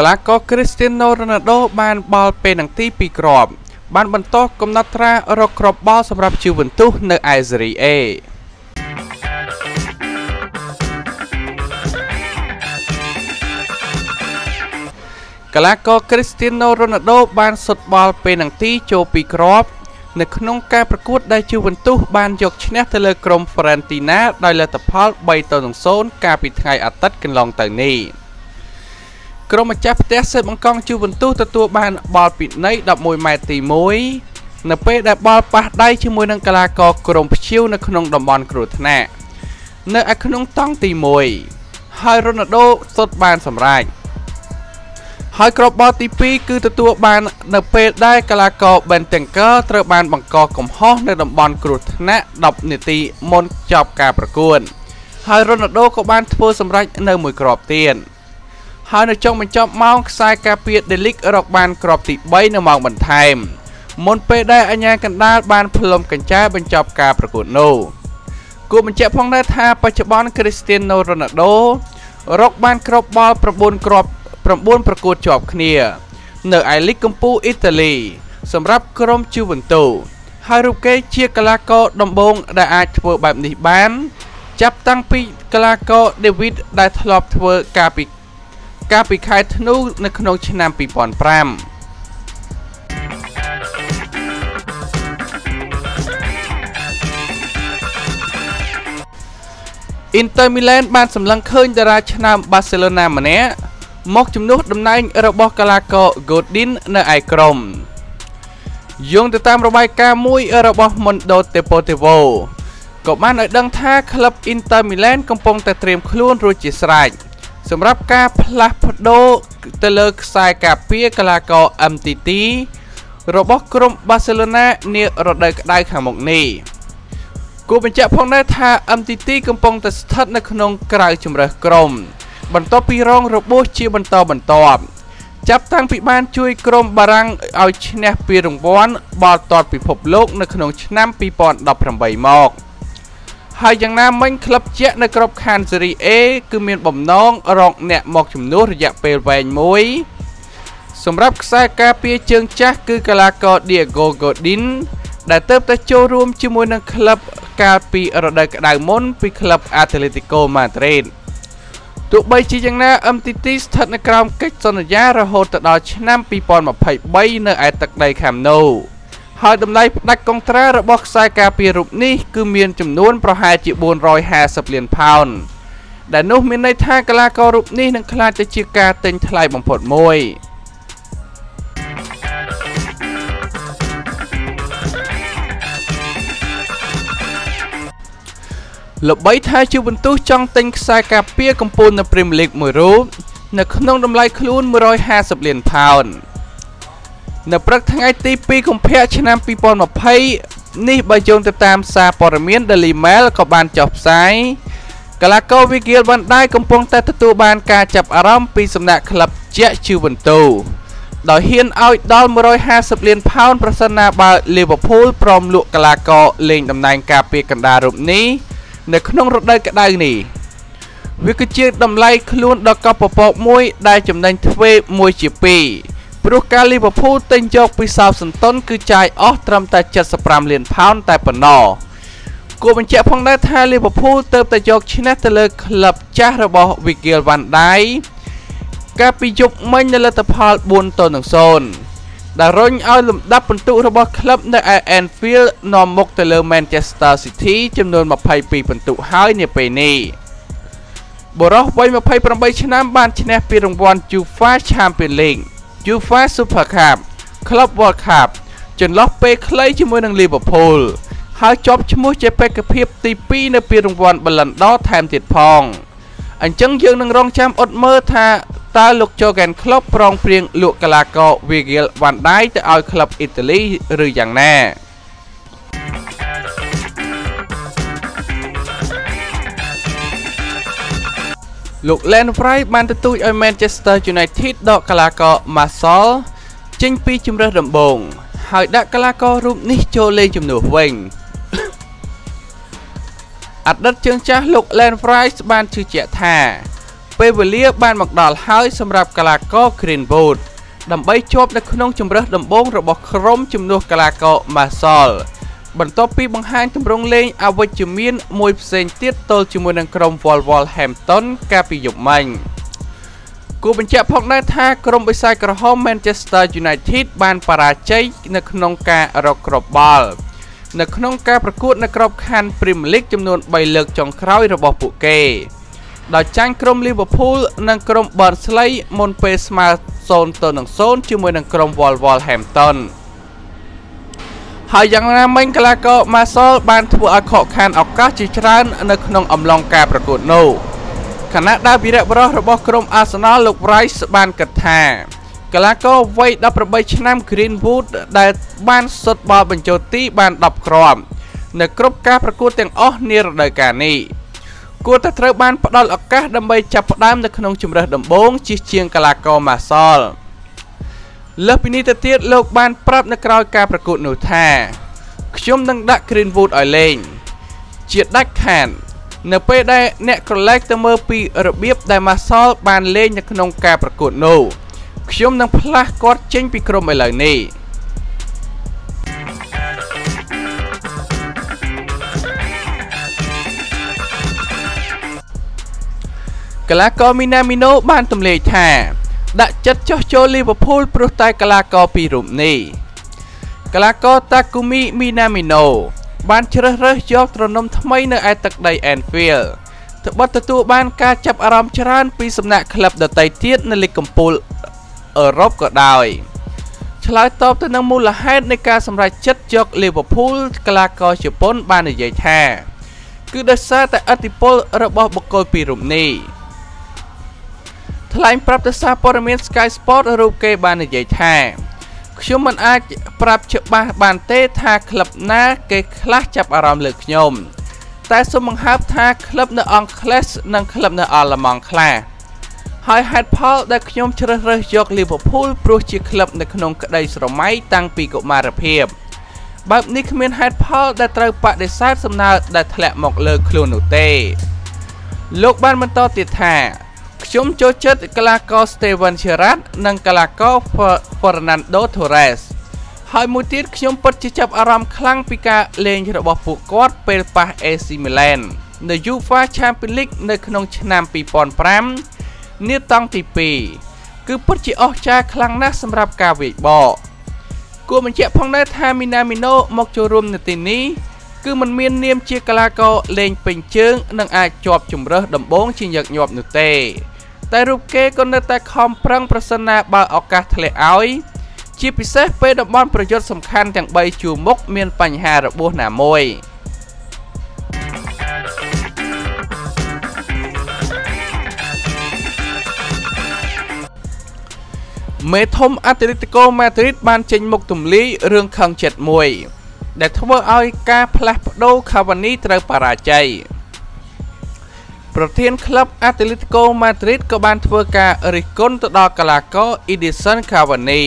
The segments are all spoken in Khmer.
កីឡាករ Cristiano Ronaldo បានបាល់ពេលនឹងទី2គ្រាប់បានបន្តកំណត់ត្រារកគ្រាប់បាល់សម្រាប់ Juventus នៅឯ Serie A កីឡាករ Cristiano Ronaldo បានសុតបាល់ពេលនឹងទីចូល2គ្រាប់នៅក្នុងការប្រកួតដែល Juventus បានយកឈ្នះទៅលើក្រុម Fiorentina ដោយលទ្ធផល3-0កាលពីថ្ងៃអាទិត្យកន្លងទៅនេះ ក្រុមម្ចាស់ផ្ទះសេតបង្កង់ Juventus ទទួលបានបាល់ពីនៃ11ម៉ែត្រទី1នៅពេលដែលបាល់ប៉ះដៃជាមួយនឹងកីឡាករក្រុមព្យាវនៅក្នុងតំបន់គ្រោះថ្នាក់នៅឯក្នុងតង់ទី1ហើយ Ronaldo សុទ្ធបានសម្រេចហើយក្របបាល់ទី2គឺទទួលបាននៅពេលដែលកីឡាករ Bentenker ត្រូវបានបង្កកំហុសនៅតំបន់គ្រោះថ្នាក់10នាទីមុនចប់ការប្រកួតហើយ Ronaldo ក៏បានធ្វើសម្រេចនៅមួយគ្រាប់ទៀត ហើយនៅចុងបញ្ចប់ម៉ោងខ្សែការពារ Delic រកបានគ្រាប់ទី3នៅម៉ោងបន្ថែមមុនពេលដែលអញ្ញាកណ្ដាលបានផ្លុំកញ្ចែបញ្ចប់ការប្រកួតនោះគួរបញ្ជាក់ផងដែរថាបច្ចុប្បន្ន Cristiano Ronaldo រកបានគ្រាប់បាល់9គ្រាប់9ប្រកួតជាប់គ្នា នៅឯលីកកំពូលអ៊ីតាលី សម្រាប់ក្រុម Juventus ហើយរូបគេជាកីឡាករដំបូងដែលអាចធ្វើបែបនេះបាន ចាប់តាំងពីកីឡាករ David ដែលធ្លាប់ធ្វើកាលពី កាលពីខែធ្នូនៅក្នុងឆ្នាំ2005 Inter Milan បានសម្លឹងឃើញតារាឆ្នាំ Barcelona ម្នាក់មកជំនួសតំណែងរបស់កីឡាករ Godin នៅឯក្រុមយោងទៅតាមរបាយការណ៍មួយរបស់ Mundo Deportivo ក៏បានឲ្យដឹងថាក្លឹប Inter Milan កំពុងតែត្រៀមខ្លួនរួចជាស្រេច សម្រាប់ការផ្លាស់ប្ដូរទៅលើខ្សែការពារកីឡាករ MTT របស់ក្រុម Barcelona នារដូវក្តៅខាងមុខនេះគួរបញ្ជាក់ផងដែរថា MTT កំពុងតែស្ថិតនៅក្នុងក្រៅជំរើសក្រុម បន្ទាប់ពីរងរបួសជាបន្តបន្ទាប់ចាប់តាំងពីបានជួយក្រុមបារាំងឲ្យឈ្នះពានរង្វាន់បាល់ទាត់ពិភពលោកនៅក្នុងឆ្នាំ2018មក ហើយយ៉ាងណាមិញក្លឹបជាក់នៅក្របខ័ណ្ឌស៊េរី A គឺមានបំណងរកអ្នកមកជំនួសរយៈពេលវែងមួយសម្រាប់ខ្សែការពារជើងចាស់គឺកីឡាករ Diego Godin ដែលទៅតែចូលរួមជាមួយនឹងក្លឹបកាលពីរដូវក្តៅមុនពីក្លឹប Atletico Madrid ទោះបីជាយ៉ាងណា MTT ស្ថិតនៅក្រោមកិច្ចសន្យារហូតទៅដល់ឆ្នាំ2023នៅឯទឹកដីខាំណូ ហើយតម្លៃផ្ដាច់កុងត្រារបស់ខ្សែការពាររូបនេះគឺមានចំនួនប្រហែលជា450លានផោនដែលនោះមានន័យថាកីឡាកររូបនេះនឹងក្លាយទៅជាការទិញថ្លៃបំផុតមួយល្បីថាជូវិនទូសចង់ទិញខ្សែការពារកំពូលនៅព្រីមលីកមួយរូបនៅក្នុងតម្លៃខ្លួន150លានផោន នៅព្រឹកថ្ងៃទី2កុម្ភៈឆ្នាំ2020នេះបើយោងទៅតាមសារព័ត៌មាន Daily Mail ក៏បានចុះផ្សាយកីឡាករ Vigil van Dijk កំពុងតែទទួលបានការចាប់អារម្មណ៍ពីសំណាក់ក្លឹបជាក់ Juventus ដោយហ៊ានឲ្យដល់150លានផោនប្រសិនណាបើ Liverpool ព្រមលក់កីឡាករលេងតំណែងការពារកណ្ដាលរូបនេះនៅក្នុងរដូវក្តៅនេះវាគឺជាតម្លៃខ្លួនដ៏កប់ពពកមួយដែលចំណេញទ្វេ1ជា2 ព្រោះការលីវើពូលទិញយកពីសោសន្តុនគឺចាយអស់ត្រឹមតែ75លានផោនតែប៉ុណ្ណោះគួរបញ្ជាក់ផងដែរថាលីវើពូលទៅតែយកឈ្នះទៅលើក្លឹបចាស់របស់ Vigil van Dijk កាលពីយប់មិញនៅលទ្ធផល4-0ដែលរុញឲ្យលំដាប់ពិន្ទុរបស់ក្លឹបនៅឯ Anfield នាំមុខទៅលើ Manchester City ចំនួន22ពិន្ទុហើយនាពេលនេះបរោះវ័យ28ឆ្នាំបានឈ្នះពានរង្វាន់ UEFA Champions League UEFA Super Cup Club World Cup ចន្លោះពេលខ្លីជាមួយនឹង Liverpool ហើយជាប់ឈ្មោះជាបេក្ខភាពទី2នៅពានរង្វាន់ Ballon d'Or ថែមទៀតផងអញ្ចឹងយើងនឹងរងចាំអត់មើលថាតើលោក Jurgen Klopp ប្រងព្រៀងលក់កីឡាករ Virgil van Dijk ទៅឲ្យក្លឹបអ៊ីតាលីឬយ៉ាងណា លោក Len Fry បានទទូចឲ្យ Manchester United ដកកីឡាករ Marcel ចេញពីជម្រើសដំបូង ហើយដាក់កីឡាកររូបនេះចូលលេងជំនួសវិញអតីតជើងចាស់លោក Len Fry បានជឿជាក់ថាពេលវេលាបានមកដល់ហើយសម្រាប់កីឡាករ Greenwood ដើម្បីជាប់នៅក្នុងជម្រើសដំបូងរបស់ក្រុមជំនួសកីឡាករ Marcel បន្ទាប់ពីបង្ហាញទម្រង់លេងអវិជ្ជមានមួយផ្សេងទៀតទល់ជាមួយនឹងក្រុម Wolverhampton កាលពីយប់មិញគួរបញ្ជាក់ផងដែរថាក្រុមបិសាចក្រហម Manchester United បានបរាជ័យនៅក្នុងការរកគ្រាប់បាល់នៅក្នុងការប្រកួតនៅក្របខ័ណ្ឌ Premier League ចំនួន3លើកចុងក្រោយរបស់ពួកគេដោយចាញ់ក្រុម Liverpool និងក្រុម Burnley មុនពេលស្មើ0ទៅនឹង0ជាមួយនឹងក្រុម Wolverhampton ហើយយ៉ាងណាមិញកីឡាករ Marcel បានធ្វើឲ្យខកខានឱកាសជាច្រើននៅក្នុងអំឡុងការប្រកួតនោះខណៈដែលវីរៈបរិះរបស់ក្រុម Arsenal លោក Rice បានគិតថាកីឡាករវ័យ18ឆ្នាំ Greenwood ដែលបានសុទ្ធបាល់បញ្ចូលទីបាន10គ្រាប់នៅគ្រប់ការប្រកួតទាំងអស់នារដូវកាលនេះគួរតែត្រូវបានផ្ដល់ឱកាសដើម្បីចាប់ផ្ដើមនៅក្នុងជម្រើសដំបូងជាជាងកីឡាករ Marcel លើ សពីនេះទៅទៀតលោកបានប្រាប់នៅក្រៅការប្រកួតនោះថាខ្ញុំនឹងដាក់ Greenwood ឲ្យលេង ជាដាច់ខាតនៅពេលដែលអ្នកក្រឡែកទៅមើលពីរបៀបដែល Marcel បានលេងនៅក្នុងការប្រកួតនោះខ្ញុំនឹងផ្លាស់គាត់ចេញពីក្រុមឥឡូវនេះកីឡាករមីណាមីណូបានទម្លាយថា ដាក់ចិត្តចោះចូលលីវើពូលព្រោះតែកីឡាករពីររូបនេះកីឡាករតាគូមីមីណាមីណូបានជ្រើសរើសយកត្រនំថ្មីនៅឯទឹកដី Anfield ត្បិតទទួលបានការចាប់អារម្មណ៍ច្រើនពីសំណាក់ក្លឹបដទៃទៀតនៅលីកកំពូលអឺរ៉ុបក៏ដោយឆ្លើយតបទៅនឹងមូលហេតុនៃការសម្រេចចិត្តយកលីវើពូលកីឡាករជប៉ុនបាននិយាយថា គឺដោយសារតែឥទ្ធិពលរបស់បុគ្គលពីររូបនេះ ថ្លែងប្រាប់ទៅសារព័ត៌មាន Sky Sport រូបគេបាននិយាយថាខ្ញុំមិនអាចប្រាប់ច្បាស់បានទេថាក្លឹបណា គេខ្លះចាប់អារម្មណ៍លើខ្ញុំតែសូមបង្ហើបថាក្លឹបនៅអង់គ្លេសនិងក្លឹបនៅអាល្លឺម៉ង់ខ្លះហើយហេតុផលដែលខ្ញុំជ្រើសរើសយក Liverpool ព្រោះជាក្លឹបនៅក្នុងក្តីស្រមៃតាំងពីកុមារភាពបែបនេះគ្មានហេតុផលដែលត្រូវបដិសេធសំណើដែលធ្លាក់មកលើខ្លួននោះទេ លោកបានបន្តទៀតថា ខ្ញុំចូលចិត្តកីឡាករ Steven Gerrard និងកីឡាករ Fernando Torres ហើយមួយទៀតខ្ញុំពិតជាចាប់អារម្មណ៍ខ្លាំងពីការលេងរបស់ពួកគាត់ពេលប៉ះ AC Milan នៅ UEFA Champions League នៅក្នុងឆ្នាំ2005នាតង់ទី2គឺពិតជាអស្ចារ្យខ្លាំងណាស់សម្រាប់ការវាយបកគួរបញ្ជាក់ផងដែរថា Minamino មកចូលរួមនៅទីនេះគឺมันមាននាមជាកីឡាករលេងពេញជើង និងអាចជាប់ជំរើសដំបូងជាញឹកញាប់នោះទេ តែរូបគេក៏នៅតែខំប្រឹងប្រសិនណាបើឱកាសធ្លាក់ឲ្យ ជាពិសេសពេលតំបន់ប្រយុទ្ធសំខាន់ទាំង3ជួរមុខមានបញ្ហារបួសណាមួយមេធំអាតេលេទីកូម៉ាឌ្រីតបានចេញមុខទម្លាយរឿងខឹងចិត្តមួយ ដែលធ្វើឲ្យការផ្លាស់ប្ដូរខាវ៉ានីត្រូវបរាជ័យ ប្រធានក្លឹប Atletico Madrid ក៏បានធ្វើការរិះគន់ទៅដល់កីឡាករ Edison Cavani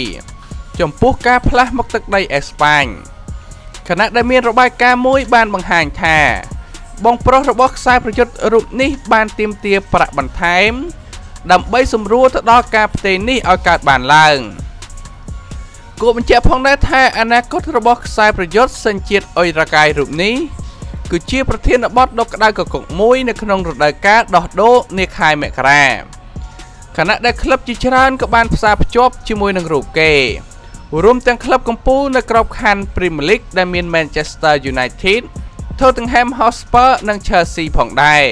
ចំពោះការផ្លាស់មកទឹកដីអេស្ប៉ាញខណៈដែលមានរបាយការណ៍មួយបានបង្ហាញថា បងប្រុសរបស់ខ្សែប្រយុទ្ធរូបនេះបានទាមទារប្រាក់បន្ថែម ដើម្បីសម្រួលទៅដល់ការផ្ទេរនេះឲ្យកើតបានឡើងគួរបញ្ជាក់ផងដែរថាអនាគតរបស់ខ្សែប្រយុទ្ធសញ្ជាតិអុយរ៉ាកាយរូបនេះ គឺជាប្រធានបទដ៏ក្តៅកគុកមួយនៅក្នុងរដូវកាលដោះដូរនាខែមករាខណៈដែលក្លឹបជាច្រើនក៏បានផ្សារភ្ជាប់ជាមួយនឹងរូបគេរួមទាំងក្លឹបកំពូលនៅក្របខ័ណ្ឌ Premier League ដែលមាន Manchester United, Tottenham Hotspur និង Chelsea ផងដែរ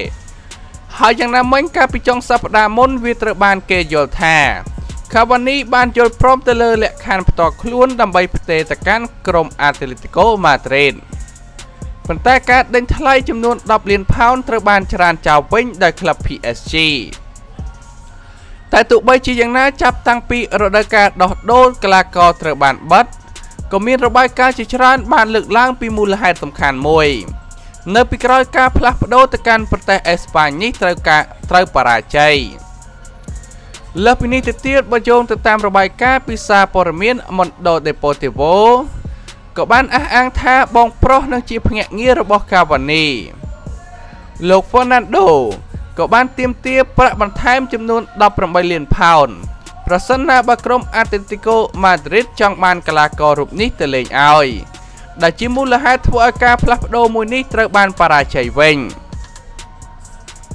ហើយយ៉ាងណាមិញកាលពីចុងសប្តាហ៍មុនវាត្រូវបានគេយល់ថា Cavani បានយល់ព្រមទៅលើលក្ខខណ្ឌផ្ទាល់ខ្លួនដើម្បីផ្ទេរទៅកាន់ក្រុម Atletico Madrid ប៉ុន្តែការដេញថ្លៃចំនួន10លានផោនត្រូវបានច្រានចោលវិញដោយក្លឹប PSG តែទោះបីជាយ៉ាងណាចាប់តាំងពីរដូវកាលដោះដូរកីឡាករត្រូវបានបិទក៏មានរបាយការណ៍ជាច្រើនបានលើកឡើងពីមូលហេតុសំខាន់មួយ នៅពីក្រោយការផ្លាស់ប្ដូរទៅកាន់ប្រទេសអេស្ប៉ាញនេះត្រូវការត្រូវបរាជ័យលើសពីនេះទៅទៀតបើយោងទៅតាមរបាយការណ៍ពីសារព័ត៌មាន Mundo Deportivo ក៏បានអះអាងថាបងប្រុសនឹងជាភ្នាក់ងាររបស់កាវ៉ានីលោក Fernando ក៏ក៏បានទាមទារប្រាក់បន្ថែមចំនួន18លានផោនប្រសិនណាបើក្រុម Atletico Madrid ចង់បានកីឡាកររូបនេះទៅលេងឲ្យដែលជាមូលហេតុធ្វើឲ្យការផ្លាស់ប្ដូរមួយនេះត្រូវបានបរាជ័យវិញ។